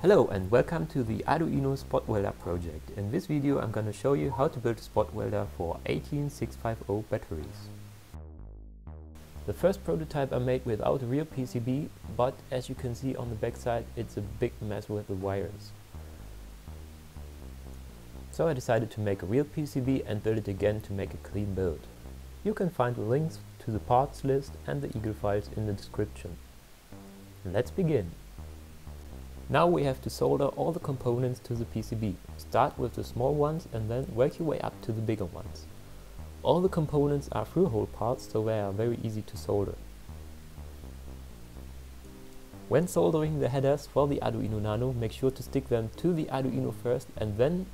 Hello and welcome to the Arduino Spot Welder project. In this video I'm gonna show you how to build a spot welder for 18650 batteries. The first prototype I made without a real PCB, but as you can see on the backside it's a big mess with the wires. So I decided to make a real PCB and build it again to make a clean build. You can find the links to the parts list and the Eagle files in the description. Let's begin. Now we have to solder all the components to the PCB. Start with the small ones and then work your way up to the bigger ones. All the components are through-hole parts so they are very easy to solder. When soldering the headers for the Arduino Nano, make sure to stick them to the Arduino first and then,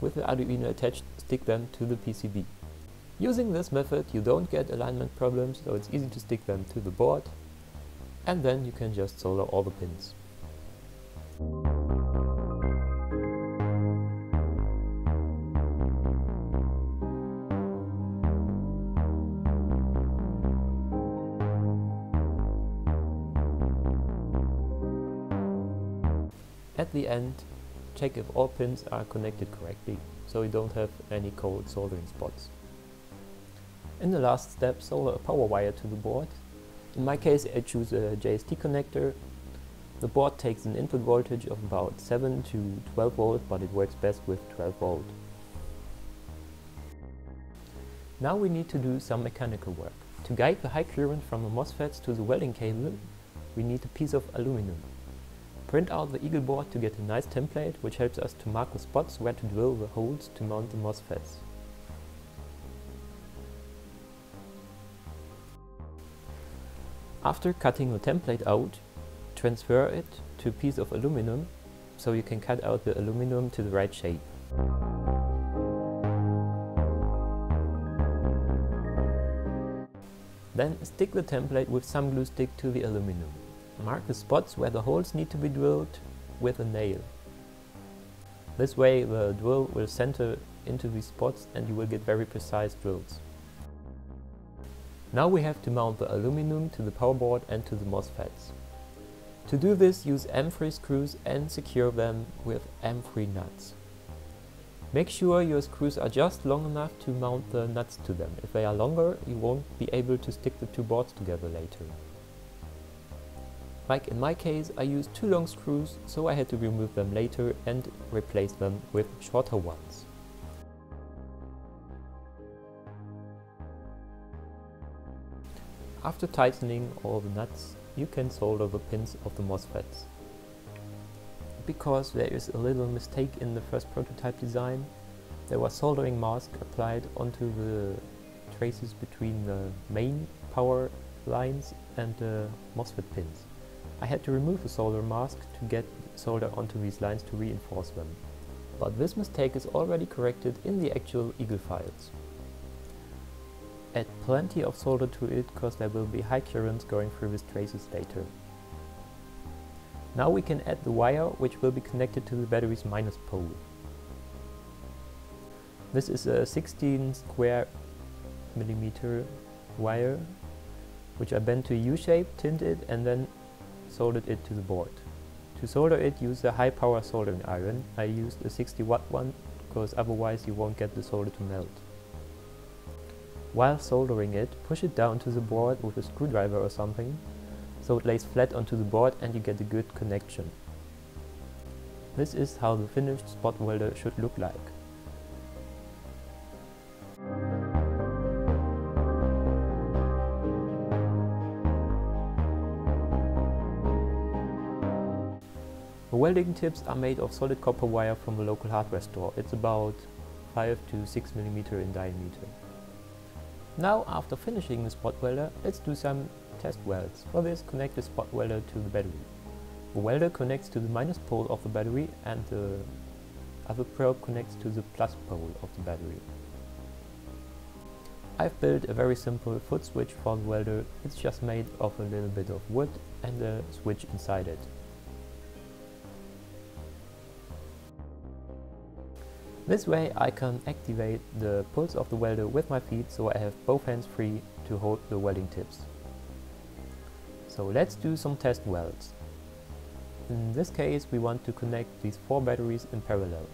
with the Arduino attached, stick them to the PCB. Using this method you don't get alignment problems, so it's easy to stick them to the board and then you can just solder all the pins. At the end, check if all pins are connected correctly, so you don't have any cold soldering spots. In the last step, solder a power wire to the board. In my case, I choose a JST connector. The board takes an input voltage of about 7 to 12 volt, but it works best with 12 volt. Now we need to do some mechanical work. To guide the high current from the MOSFETs to the welding cable, we need a piece of aluminum. Print out the Eagle board to get a nice template, which helps us to mark the spots where to drill the holes to mount the MOSFETs. After cutting the template out, transfer it to a piece of aluminum so you can cut out the aluminum to the right shape. Then stick the template with some glue stick to the aluminum. Mark the spots where the holes need to be drilled with a nail. This way the drill will center into these spots and you will get very precise drills. Now we have to mount the aluminum to the power board and to the MOSFETs. To do this use M3 screws and secure them with M3 nuts. Make sure your screws are just long enough to mount the nuts to them. If they are longer, you won't be able to stick the two boards together later. Like in my case, I used two long screws, so I had to remove them later and replace them with shorter ones. After tightening all the nuts, you can solder the pins of the MOSFETs. Because there is a little mistake in the first prototype design, there was soldering mask applied onto the traces between the main power lines and the MOSFET pins. I had to remove the solder mask to get solder onto these lines to reinforce them. But this mistake is already corrected in the actual Eagle files. Add plenty of solder to it because there will be high currents going through these traces later. Now we can add the wire which will be connected to the battery's minus pole. This is a 16 square millimeter wire which I bent to a U-shape, tinted and then soldered it to the board. To solder it use a high power soldering iron. I used a 60 watt one because otherwise you won't get the solder to melt. While soldering it, push it down to the board with a screwdriver or something, so it lays flat onto the board and you get a good connection. This is how the finished spot welder should look like. The welding tips are made of solid copper wire from a local hardware store. It's about 5 to 6 mm in diameter. Now after finishing the spot welder, let's do some test welds. For this connect the spot welder to the battery. The welder connects to the minus pole of the battery and the other probe connects to the plus pole of the battery. I've built a very simple foot switch for the welder, it's just made of a little bit of wood and a switch inside it. This way I can activate the pulse of the welder with my feet so I have both hands free to hold the welding tips. So let's do some test welds. In this case we want to connect these four batteries in parallel.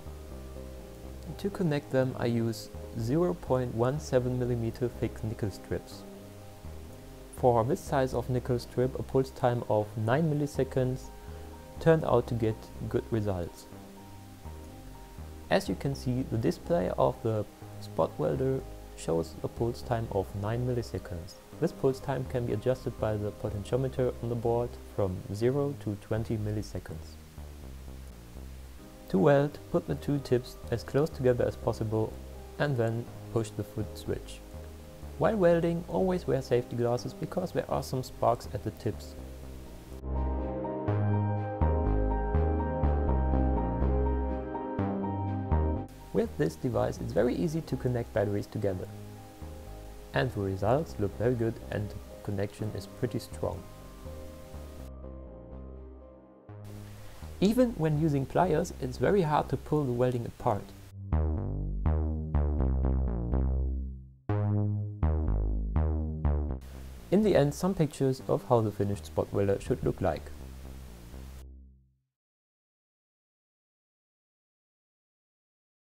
To connect them I use 0.17mm thick nickel strips. For this size of nickel strip a pulse time of 9 milliseconds turned out to get good results. As you can see the display of the spot welder shows a pulse time of 9 milliseconds. This pulse time can be adjusted by the potentiometer on the board from 0 to 20 milliseconds. To weld, put the two tips as close together as possible and then push the foot switch. While welding, always wear safety glasses because there are some sparks at the tips. With this device it's very easy to connect batteries together. And the results look very good and the connection is pretty strong. Even when using pliers it's very hard to pull the welding apart. In the end some pictures of how the finished spot welder should look like.